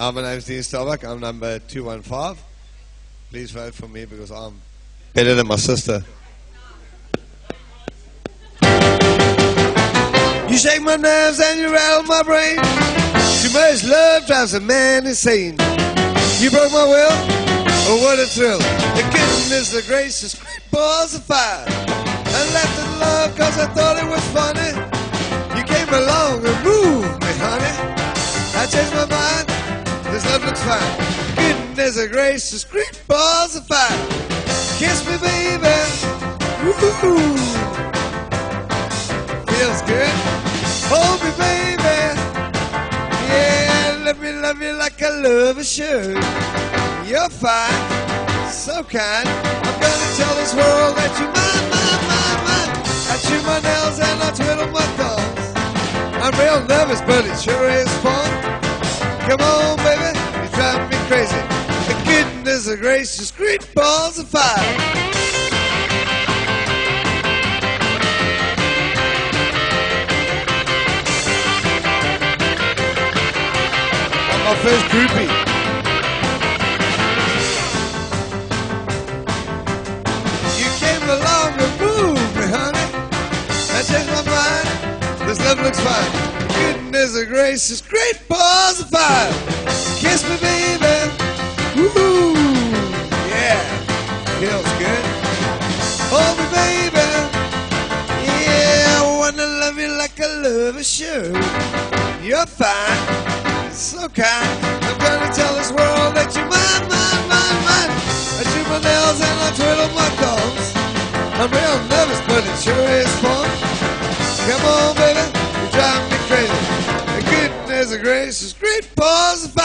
Uh, my name's Dean Starbuck. I'm number 215. Please vote for me because I'm better than my sister. You shake my nerves and you rattle my brain. Too much love drives a man insane. You broke my will, oh what a thrill. The goodness, the gracious, great balls of fire. I left in love cause I thought it was funny. You came along and moved The gracious, great balls of fire. Kiss me, baby. Woo-hoo. Feels good. Hold me, baby. Yeah, let me love you like I love a should. You're fine, so kind. I'm gonna tell this world that you're mine, mine, mine, mine. I chew my nails and I twiddle my thumbs. I'm real nervous, but it sure is fun. Come on, baby, you drive me crazy. The goodness of gracious, great balls of fire. my first groupie. You came along and moved me, honey. I changed my mind. This love looks fine. Goodness gracious, great balls of fire. Kiss me, baby. Love you like I love a should. You're fine so kind. I'm gonna tell this world that you're mine, mine, mine, mine. I chew my nails and I twiddle my thumbs. I'm real nervous, but it sure is fun. Come on, baby, you drive me crazy. Goodness gracious, great of